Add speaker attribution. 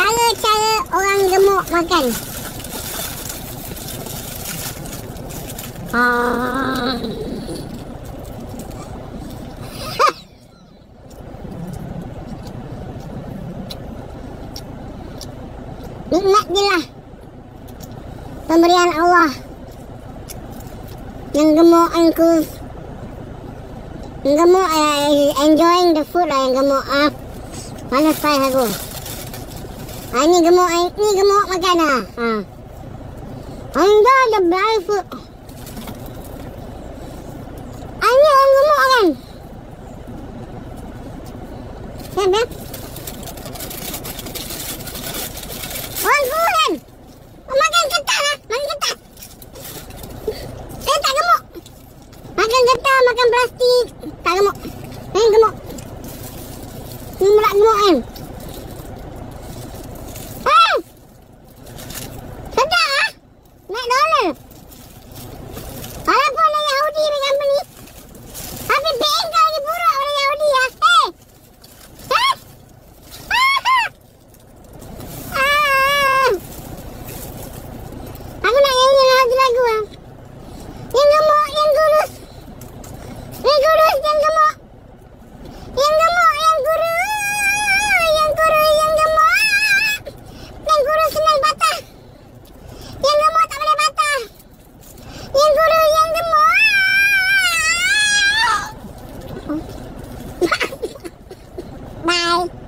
Speaker 1: cara-cara orang gemuk makan. Ah. Nikmat je lah Pemberian Allah Yang gemuk aku Yang gemuk uh, Enjoying the food lah Yang gemuk ah. Mana style aku ah, Ini gemuk Ini gemuk makan lah ah. The dry food ah, Ini orang gemuk kan? Siap ya Orang gemuk kan? Makan ketat lah Makan ketat. Saya tak gemuk. Makan ketat Makan plastik. Tak gemuk. Ini gemuk. Ini berat gemuk kan Mẹ đó là Bye.